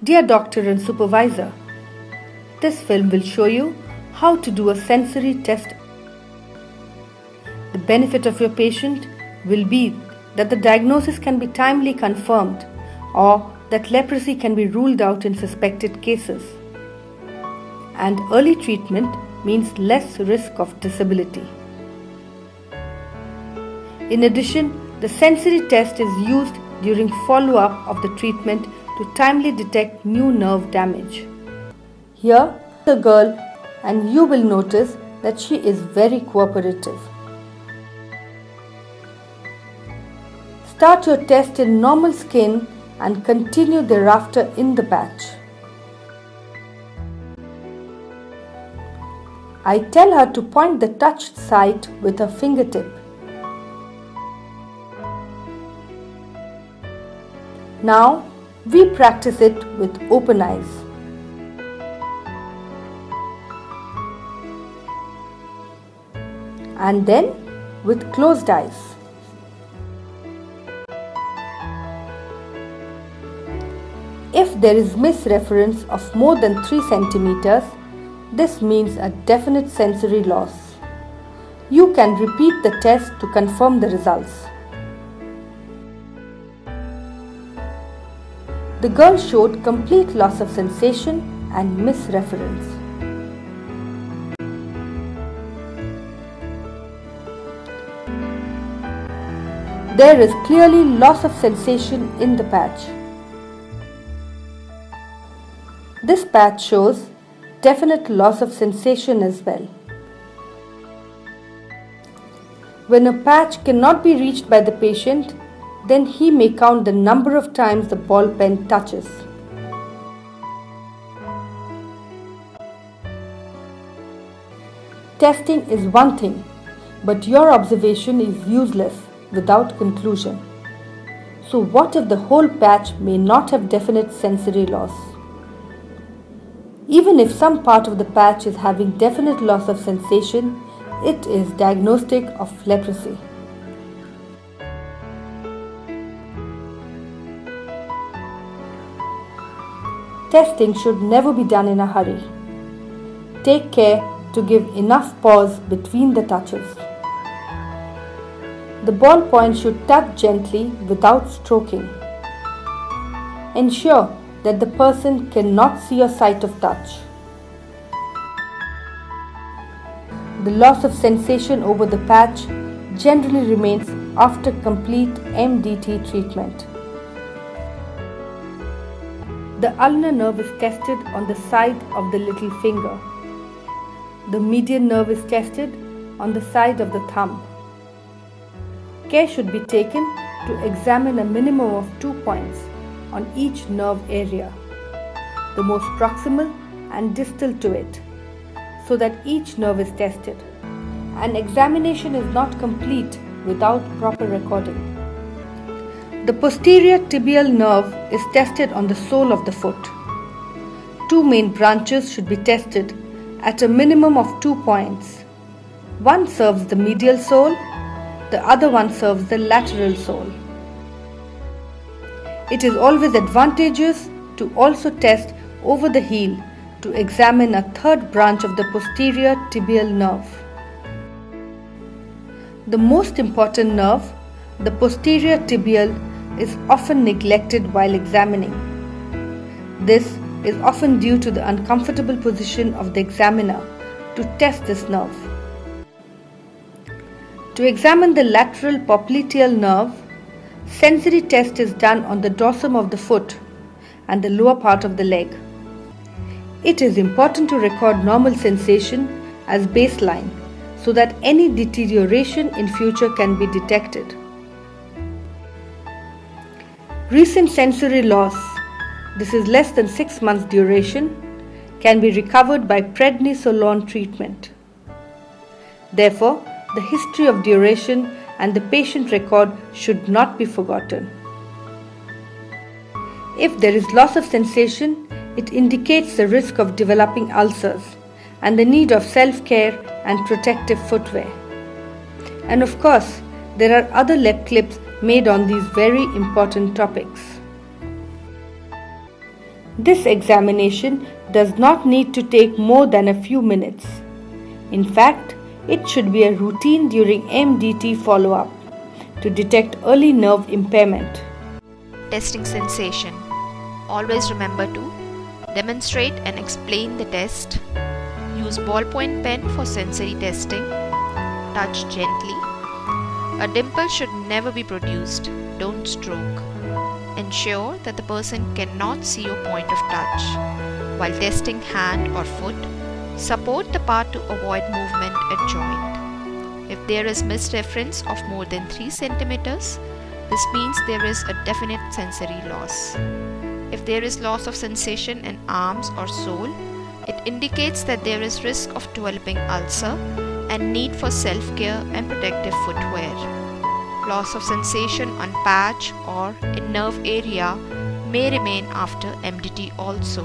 Dear doctor and supervisor, this film will show you how to do a sensory test. The benefit of your patient will be that the diagnosis can be timely confirmed or that leprosy can be ruled out in suspected cases. And early treatment means less risk of disability. In addition, the sensory test is used during follow up of the treatment to timely detect new nerve damage. Here, the girl, and you will notice that she is very cooperative. Start your test in normal skin and continue thereafter in the patch. I tell her to point the touched site with her fingertip. Now we practice it with open eyes. And then with closed eyes. If there is misreference of more than 3 centimeters, this means a definite sensory loss. You can repeat the test to confirm the results. The girl showed complete loss of sensation and misreference. There is clearly loss of sensation in the patch. This patch shows definite loss of sensation as well. When a patch cannot be reached by the patient, then he may count the number of times the ball pen touches. Testing is one thing, but your observation is useless without conclusion. So, what if the whole patch may not have definite sensory loss? Even if some part of the patch is having definite loss of sensation, it is diagnostic of leprosy. Testing should never be done in a hurry. Take care to give enough pause between the touches. The ball point should tap gently without stroking. Ensure that the person cannot see your site of touch. The loss of sensation over the patch generally remains after complete MDT treatment. The ulnar nerve is tested on the side of the little finger. The median nerve is tested on the side of the thumb. Care should be taken to examine a minimum of two points on each nerve area, the most proximal and distal to it, so that each nerve is tested. An examination is not complete without proper recording. The posterior tibial nerve is tested on the sole of the foot. Two main branches should be tested at a minimum of two points. One serves the medial sole, the other one serves the lateral sole. It is always advantageous to also test over the heel to examine a third branch of the posterior tibial nerve. The most important nerve, the posterior tibial is often neglected while examining. This is often due to the uncomfortable position of the examiner to test this nerve. To examine the lateral popliteal nerve, sensory test is done on the dorsum of the foot and the lower part of the leg. It is important to record normal sensation as baseline so that any deterioration in future can be detected. Recent sensory loss, this is less than 6 months duration, can be recovered by prednisolone treatment. Therefore, the history of duration and the patient record should not be forgotten. If there is loss of sensation, it indicates the risk of developing ulcers and the need of self care and protective footwear. And of course, there are other LepClips made on these very important topics. This examination does not need to take more than a few minutes. In fact, it should be a routine during MDT follow up to detect early nerve impairment. Testing sensation. Always remember to demonstrate and explain the test. Use ballpoint pen for sensory testing. Touch gently. A dimple should never be produced. Don't stroke. Ensure that the person cannot see your point of touch. While testing hand or foot, support the part to avoid movement at joint. If there is misreference of more than 3 centimeters, this means there is a definite sensory loss. If there is loss of sensation in arms or sole, it indicates that there is risk of developing ulcer and need for self-care and protective footwear. Loss of sensation on patch or in nerve area may remain after MDT also.